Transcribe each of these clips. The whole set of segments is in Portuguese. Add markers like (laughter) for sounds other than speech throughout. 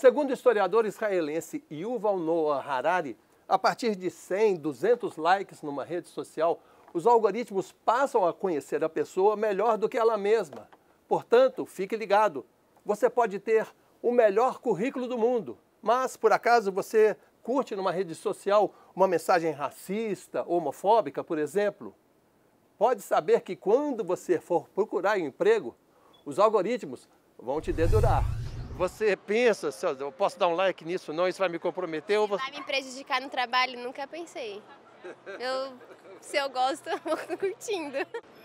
Segundo o historiador israelense Yuval Noah Harari, a partir de 100, 200 likes numa rede social, os algoritmos passam a conhecer a pessoa melhor do que ela mesma. Portanto, fique ligado. Você pode ter o melhor currículo do mundo, mas por acaso você curte numa rede social uma mensagem racista, homofóbica, por exemplo? Pode saber que quando você for procurar um emprego, os algoritmos vão te dedurar. Você pensa, eu posso dar um like nisso, não, isso vai me comprometer? Ou você... Vai me prejudicar no trabalho? Nunca pensei. Eu, se eu gosto, (laughs) eu vou curtindo.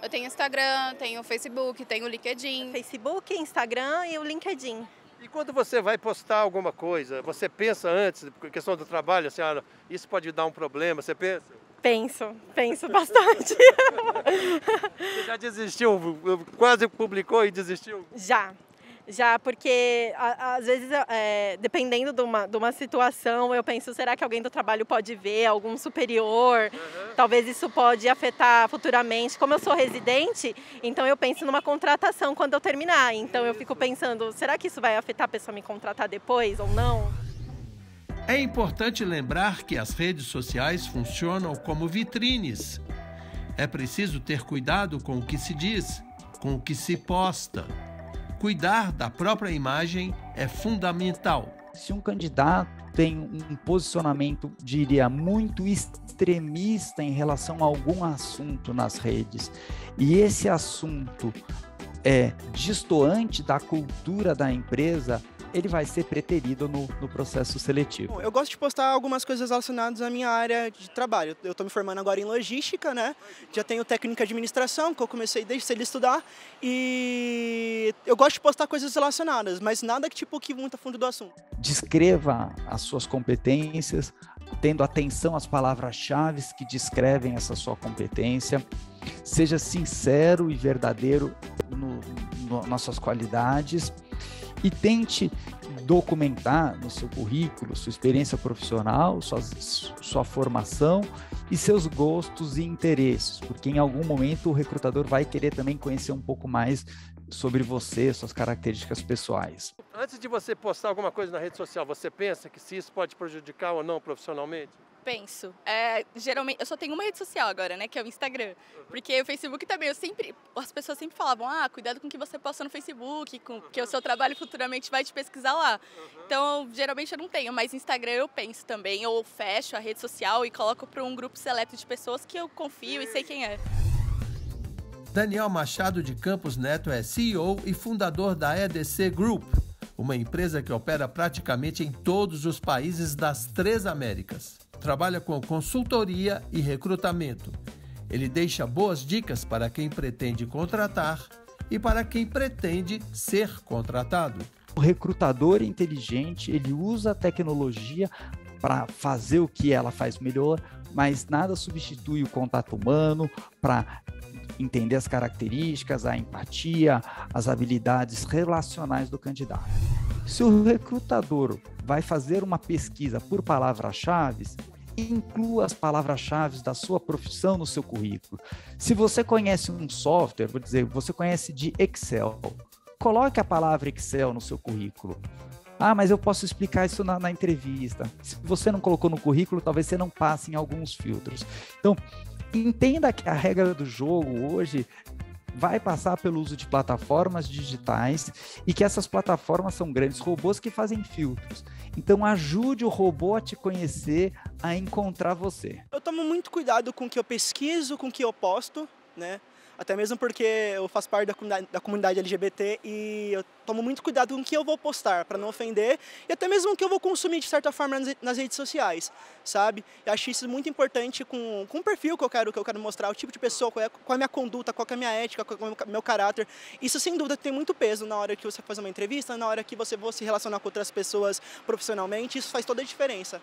Eu tenho Instagram, tenho Facebook, tenho LinkedIn. Facebook, Instagram e o LinkedIn. E quando você vai postar alguma coisa, você pensa antes, questão do trabalho, assim, ah, isso pode dar um problema, você pensa? Penso, penso (laughs) bastante. Você já desistiu? Quase publicou e desistiu? Já, já, porque a, às vezes, é, dependendo de uma, de uma situação, eu penso, será que alguém do trabalho pode ver, algum superior? Uhum. Talvez isso pode afetar futuramente. Como eu sou residente, então eu penso numa contratação quando eu terminar. Então eu fico pensando, será que isso vai afetar a pessoa me contratar depois ou não? É importante lembrar que as redes sociais funcionam como vitrines. É preciso ter cuidado com o que se diz, com o que se posta cuidar da própria imagem é fundamental. Se um candidato tem um posicionamento, diria, muito extremista em relação a algum assunto nas redes, e esse assunto é distoante da cultura da empresa, ele vai ser preterido no, no processo seletivo. Eu gosto de postar algumas coisas relacionadas à minha área de trabalho. Eu estou me formando agora em logística, né? Já tenho técnica de administração, que eu comecei desde cedo a estudar. E eu gosto de postar coisas relacionadas, mas nada que tipo que muito a fundo do assunto. Descreva as suas competências, tendo atenção às palavras-chave que descrevem essa sua competência. Seja sincero e verdadeiro no, no, nas suas qualidades e tente documentar no seu currículo sua experiência profissional, sua, sua formação e seus gostos e interesses, porque em algum momento o recrutador vai querer também conhecer um pouco mais sobre você, suas características pessoais. Antes de você postar alguma coisa na rede social, você pensa que se isso pode prejudicar ou não profissionalmente? Penso. É, geralmente, eu só tenho uma rede social agora, né? Que é o Instagram. Porque o Facebook também, eu sempre. As pessoas sempre falavam, ah, cuidado com o que você posta no Facebook, com, porque o seu trabalho futuramente vai te pesquisar lá. Então, geralmente eu não tenho, mas Instagram eu penso também. Eu fecho a rede social e coloco para um grupo seleto de pessoas que eu confio e sei quem é. Daniel Machado de Campos Neto é CEO e fundador da EDC Group, uma empresa que opera praticamente em todos os países das três Américas trabalha com consultoria e recrutamento. Ele deixa boas dicas para quem pretende contratar e para quem pretende ser contratado. O recrutador inteligente, ele usa a tecnologia para fazer o que ela faz melhor, mas nada substitui o contato humano para entender as características, a empatia, as habilidades relacionais do candidato. Se o recrutador vai fazer uma pesquisa por palavras-chave, inclua as palavras-chave da sua profissão no seu currículo. Se você conhece um software, vou dizer, você conhece de Excel, coloque a palavra Excel no seu currículo. Ah, mas eu posso explicar isso na, na entrevista. Se você não colocou no currículo, talvez você não passe em alguns filtros. Então, entenda que a regra do jogo hoje vai passar pelo uso de plataformas digitais e que essas plataformas são grandes robôs que fazem filtros. Então ajude o robô a te conhecer, a encontrar você. Eu tomo muito cuidado com o que eu pesquiso, com o que eu posto, né? Até mesmo porque eu faço parte da comunidade, da comunidade LGBT e eu tomo muito cuidado com o que eu vou postar para não ofender e até mesmo o que eu vou consumir de certa forma nas, nas redes sociais, sabe? Eu acho isso muito importante com, com o perfil que eu quero que eu quero mostrar, o tipo de pessoa, qual é, qual é a minha conduta, qual é a minha ética, qual é o meu caráter. Isso sem dúvida tem muito peso na hora que você faz uma entrevista, na hora que você for se relacionar com outras pessoas profissionalmente, isso faz toda a diferença.